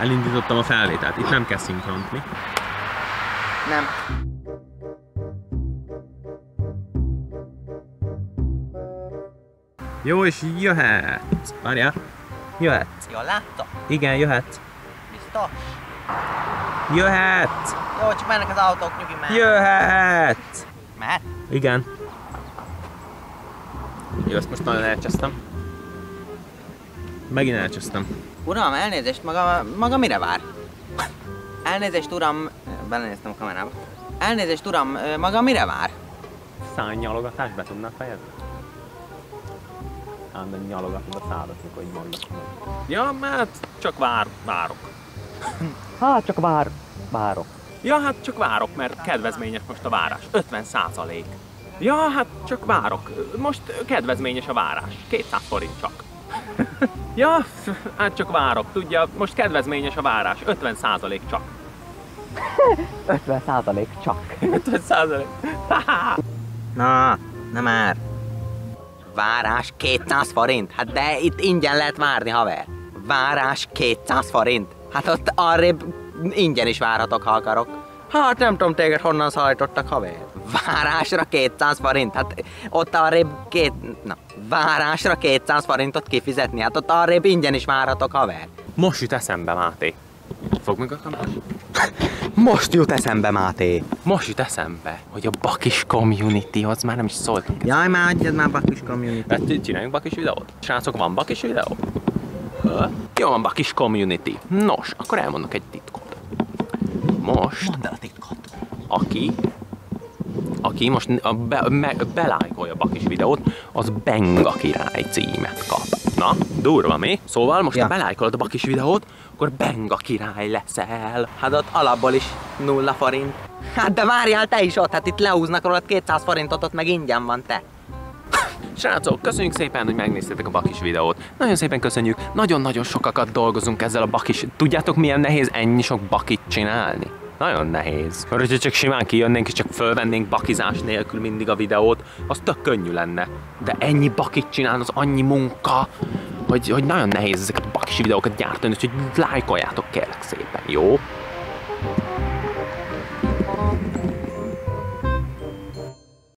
Elindítottam a felvételt. Itt nem kell szinkront, mi? Nem. Jó, és jöhet. Várjál. Jöhet. Jól látta? Igen, jöhet. Biztos? Jöhet! Jó, csak mennek az autók, nyugi meg. Jöhet! Mehet? Igen. Jó, ezt most nagyon elcsesztem. Megint elcsesztem. Uram, elnézést, maga, maga mire vár? Elnézést, uram, belenéztem a kamerába. Elnézést, uram, maga mire vár? Szány nyalogatás be tudnál fejezni? Ám, de nyalogatod a szádat, mikor így mondok. Ja, mert csak vár, várok. Hát csak vár, várok. Ja, hát csak várok, mert kedvezményes most a várás. 50 százalék. Ja, hát csak várok. Most kedvezményes a várás. 200 forint csak. Ja, hát csak várok. Tudja, most kedvezményes a várás. 50 százalék csak. 50 százalék csak. 50 százalék. Na, nem már. Várás 200 forint? Hát de itt ingyen lehet várni, haver. Várás 200 forint? Hát ott arrébb ingyen is várhatok, ha akarok. Hát nem tudom téged honnan szállítottak, haver. Várásra 200 forint? Hát ott arrébb két... Na, várásra 200 forintot kifizetni? Hát ott arrébb ingyen is várhatok, haver. Most jut eszembe, Máté. Fog meg a kamerát? Most jut eszembe, Máté. Most jut eszembe, hogy a Bakis Community-hoz már nem is szóltunk. Jaj, már adjad már Bakis Community. Hát csináljunk Bakis videót? Srácok, van Bakis videó? Ha? Jó, van Bakis Community. Nos, akkor elmondok egy titkot. Most, aki aki most be, me, belájkolja a Bakis videót, az Benga király címet kap. Na, durva mi? Szóval most, Ja. ha belájkolod a Bakis videót, akkor Benga király leszel. Hát ott alapból is nulla forint. Hát de várjál te is ott, hát itt leúznak rólad 200 forintot, ott meg ingyen van te. Srácok, köszönjük szépen, hogy megnéztétek a Bakis videót. Nagyon szépen köszönjük, nagyon-nagyon sokakat dolgozunk ezzel a Bakis. Tudjátok milyen nehéz ennyi sok bakit csinálni? Nagyon nehéz. Mert hogyha csak simán kijönnénk és csak fölvennénk bakizás nélkül mindig a videót, az tök könnyű lenne. De ennyi bakit csinálni, az annyi munka, hogy, hogy nagyon nehéz ezeket a bakis videókat gyártani, úgyhogy lájkoljátok kérlek szépen, jó?